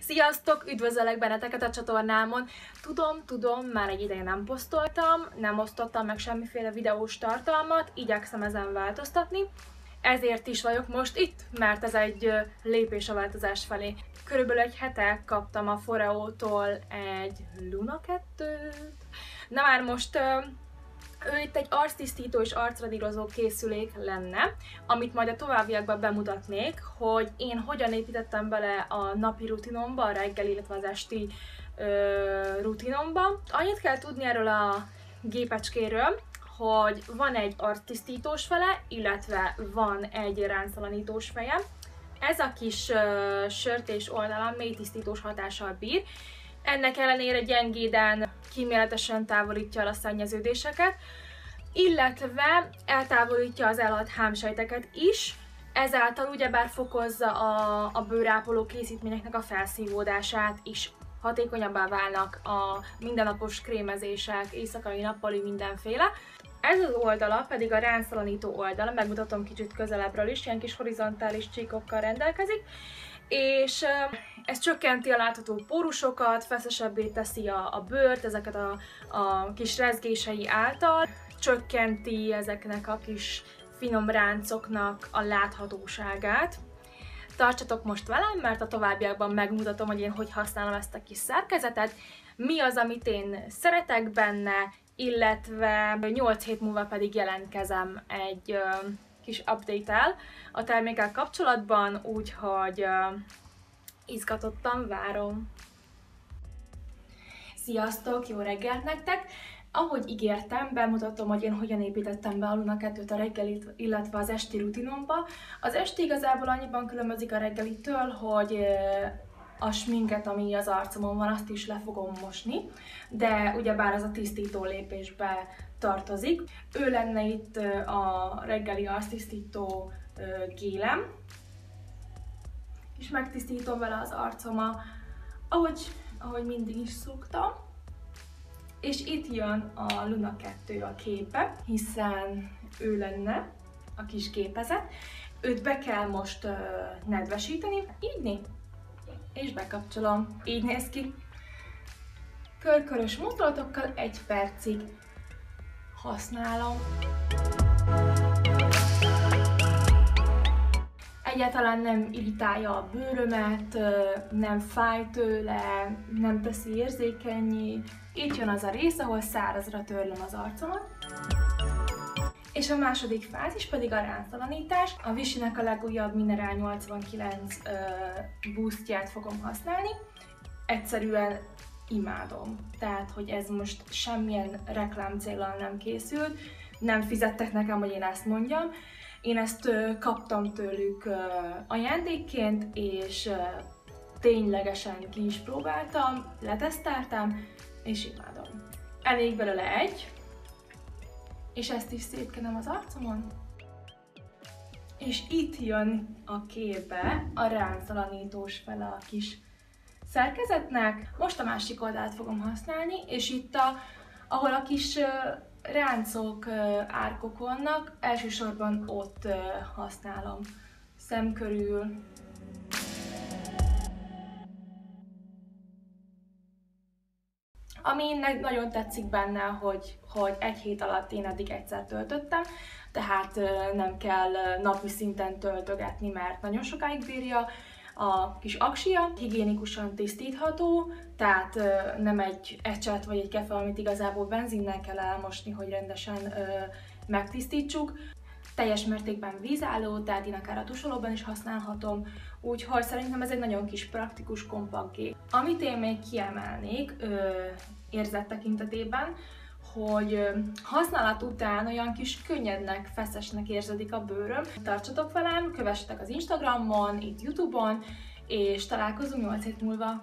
Sziasztok, üdvözöllek benneteket a csatornámon. Tudom, tudom, már egy ideje nem posztoltam, nem osztottam meg semmiféle videós tartalmat, igyekszem ezen változtatni. Ezért is vagyok most itt, mert ez egy lépés a változás felé. Körülbelül egy hete kaptam a Foreótól egy Luna 2-t. Na már most ő itt egy arctisztító és arcradírozó készülék lenne, amit majd a továbbiakban bemutatnék, hogy én hogyan építettem bele a napi rutinomba, a reggel, illetve az esti ö, rutinomba. Annyit kell tudni erről a gépecskéről, hogy van egy arctisztítós fele, illetve van egy ránctalanítós feje. Ez a kis ö, sörtés oldalon mély tisztítós hatással bír, ennek ellenére gyengéden kíméletesen távolítja el a szennyeződéseket, illetve eltávolítja az elhadt hámsejteket is, ezáltal ugyebár fokozza a, a bőrápoló készítményeknek a felszívódását is. Hatékonyabbá válnak a mindennapos krémezések, éjszakai, nappali, mindenféle. Ez az oldala pedig a ránctalanító oldala, megmutatom kicsit közelebbről is, ilyen kis horizontális csíkokkal rendelkezik, és ez csökkenti a látható pórusokat, feszesebbé teszi a, a bőrt, ezeket a, a kis rezgései által, csökkenti ezeknek a kis finom ráncoknak a láthatóságát. Tartsatok most velem, mert a továbbiakban megmutatom, hogy én hogy használom ezt a kis szerkezetet, mi az, amit én szeretek benne, illetve 8 hét múlva pedig jelentkezem egy kis update-el a termékkel kapcsolatban, úgyhogy uh, izgatottan várom. Sziasztok, jó reggelt nektek! Ahogy ígértem, bemutatom, hogy én hogyan építettem be a Luna 2-t a reggelit, illetve az esti rutinomba. Az esti igazából annyiban különbözik a reggelitől, hogy a sminket, ami az arcomon van, azt is le fogom mosni, de ugyebár az a tisztító lépésbe tartozik. Ő lenne itt a reggeli arctisztító gélem, és megtisztítom vele az arcoma, ahogy, ahogy mindig is szoktam. És itt jön a Luna 2 a képbe, hiszen ő lenne a kis képezet. Őt be kell most uh, nedvesíteni, így és bekapcsolom. Így néz ki. Körkörös mozdulatokkal egy percig használom. Egyáltalán nem irritálja a bőrömet, nem fáj tőle, nem teszi érzékenyé. Itt jön az a rész, ahol szárazra törlöm az arcomat. És a második fázis pedig a ránctalanítás. A Visinek a legújabb Mineral 89 uh, boostját fogom használni. Egyszerűen imádom. Tehát, hogy ez most semmilyen reklám célral nem készült, nem fizettek nekem, hogy én ezt mondjam. Én ezt uh, kaptam tőlük uh, ajándékként, és uh, ténylegesen ki is próbáltam, leteszteltem, és imádom. Elég belőle egy, és ezt is szétkenem az arcomon. És itt jön a képbe a ránctalanítós fele a kis szerkezetnek. Most a másik oldalt fogom használni, és itt a, ahol a kis ráncok, árkok vannak, elsősorban ott használom szem Ami nagyon tetszik benne, hogy, hogy egy hét alatt én eddig egyszer töltöttem, tehát nem kell napi szinten töltögetni, mert nagyon sokáig bírja a kis aksia, higiénikusan tisztítható, tehát nem egy ecset vagy egy kefe, amit igazából benzinnel kell elmosni, hogy rendesen megtisztítsuk teljes mértékben vízálló, tehát én akár a tusolóban is használhatom, úgyhogy szerintem ez egy nagyon kis praktikus, kompakt gép. Amit én még kiemelnék ö, érzet tekintetében, hogy használat után olyan kis könnyednek, feszesnek érződik a bőröm. Tartsatok velem, kövessetek az Instagramon, itt Youtube-on, és találkozunk 8 hét múlva.